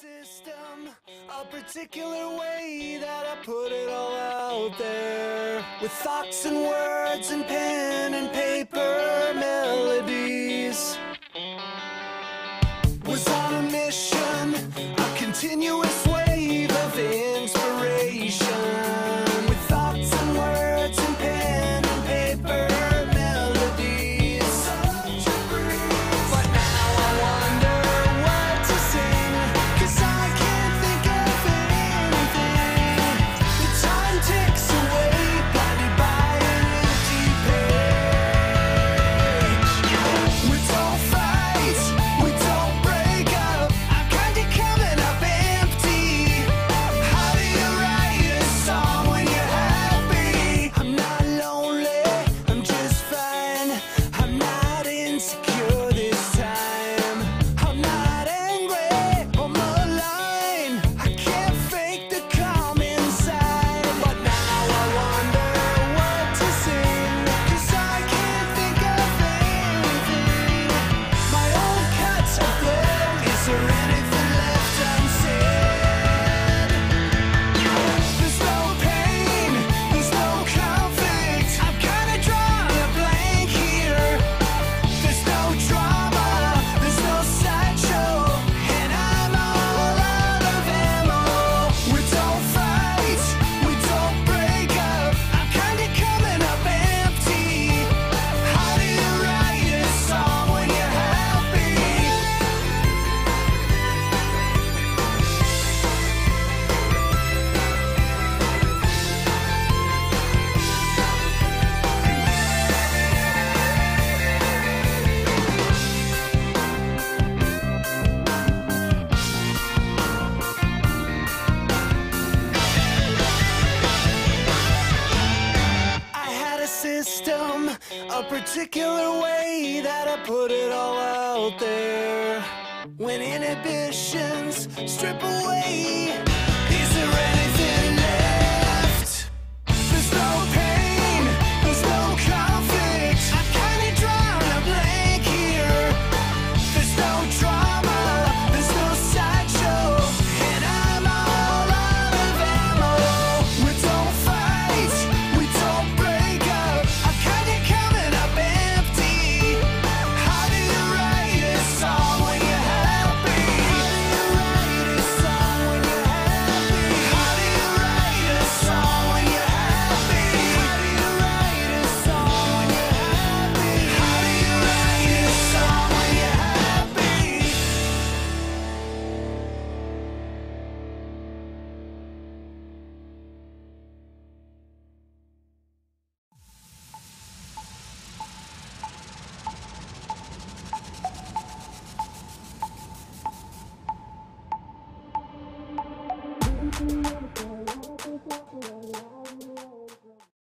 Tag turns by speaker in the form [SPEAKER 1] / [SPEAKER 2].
[SPEAKER 1] system, a particular way that I put it all out there. With thoughts and words and pen and paper melodies. Was on a mission, a continuous wave of it. a particular way that I put it all out there. When inhibitions strip away.